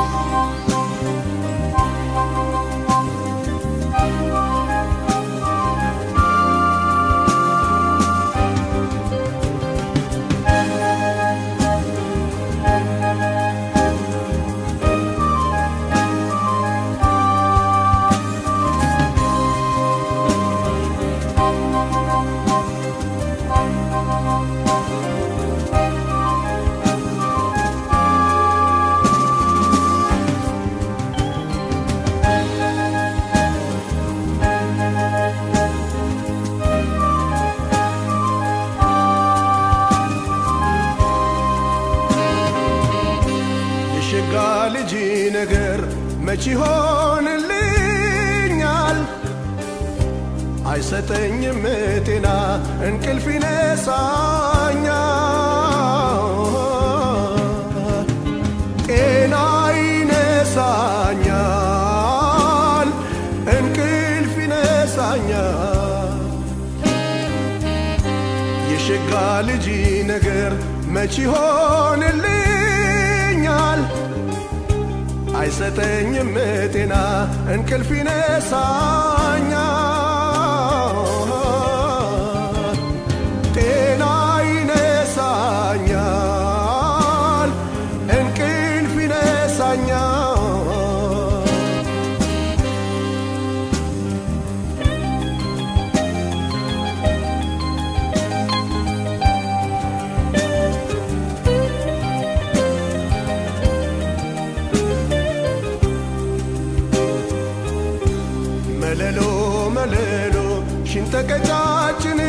Música የሸጋ ልጅ ነገር መች ይሆንልኛል? አይሰጠኝም ጤና እንቅልፍ ይነሳኛል፣ ጤና ይነሳኛል፣ እንቅልፍ ይነሳኛል። የሸጋ ልጅ ነገር መች ይሆንልኛል? አይሰጠኝም ጤና እንቅልፍ ይነሳኛል፣ መለሎ መለሎ ሽንጠቀጫችን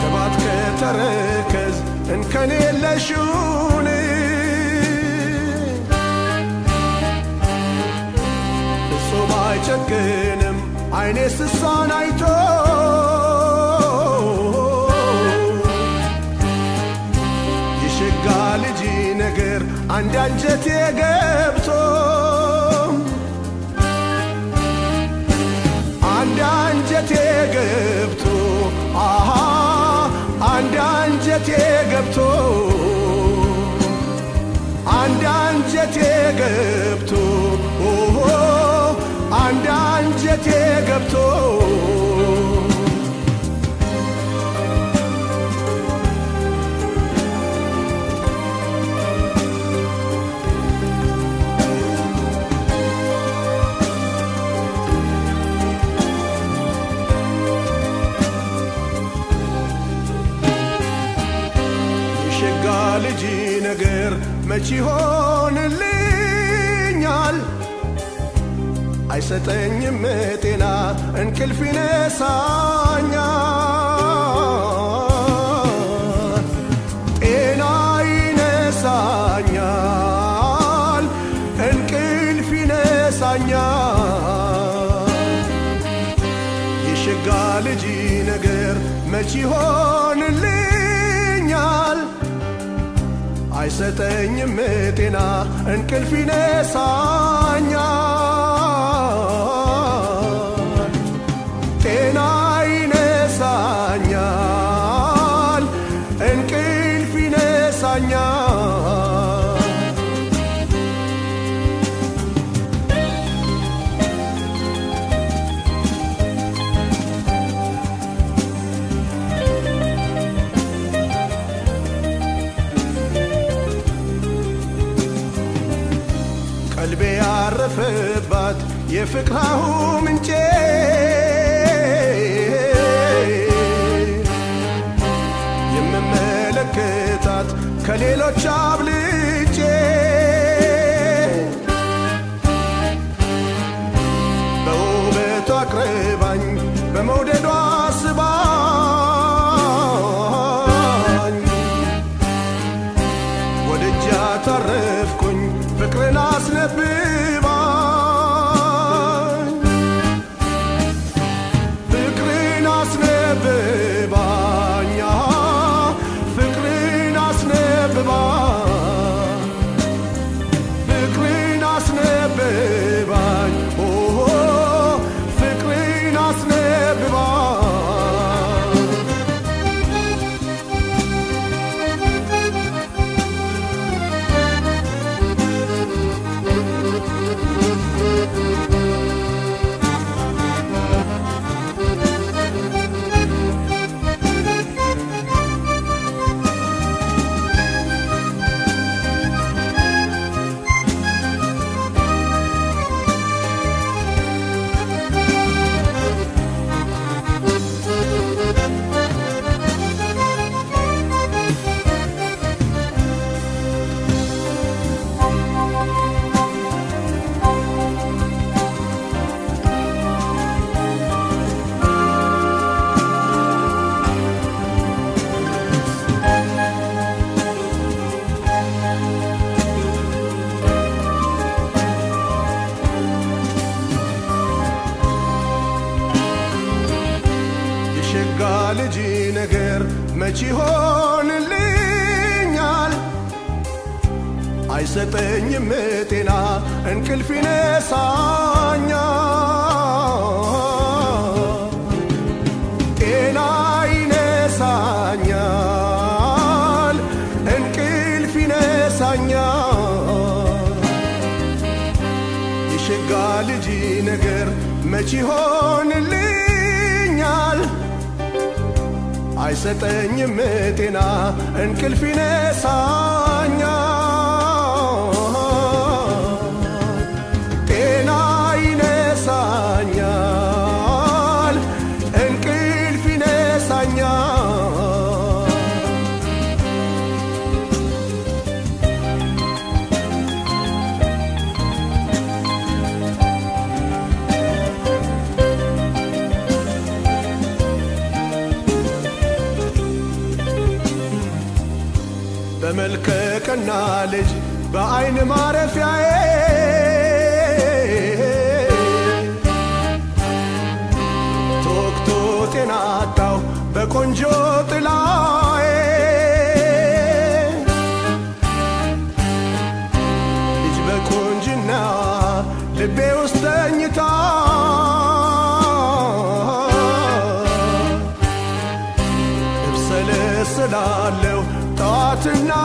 ከባት ከተረከዝ እንከን የለሽውን ፍጹም አይጨክንም አይኔ ስሳን አይቶ አንድ አንጀቴ ገብቶ አንድ አንጀቴ ገብቶ አሃ አንድ አንጀቴ ገብቶ አንድ አንጀቴ ገብቶ ኦሆ አንድ አንጀቴ ገብቶ አይሰጠኝም ጤና እንቅልፍ ይነሳኛል፣ ጤና ይነሳኛል፣ እንቅልፍ ይነሳኛል። የሸጋ ልጅ ነገር መች ይሆንልኛል? አይሰጠኝም ጤና እንቅልፍ ይነሳኛል፣ የፍቅራሁ ምንጬ። የምመለከታት ከሌሎች አብልጬ። በውበቷ አቅርባኝ በመውደዷ ነገር መች ይሆንልኛል? አይሰጠኝም ጤና እንቅልፍ ይነሳኛል ጤና ይነሳኛል የሸጋ ልጅ ነገር መች ይሆንልኛል? አይሰጠኝም ጤና እንቅልፍ ይነሳኛል በመልከ ልጅ በአይን ማረፊያዬ። ተወቅቶ ጤና አጣው በቆንጆ ጥላዬ። ልጅ በቆንጅና ልቤ ውስጥ ተኝታ። እብሰለስላለሁ thought are now.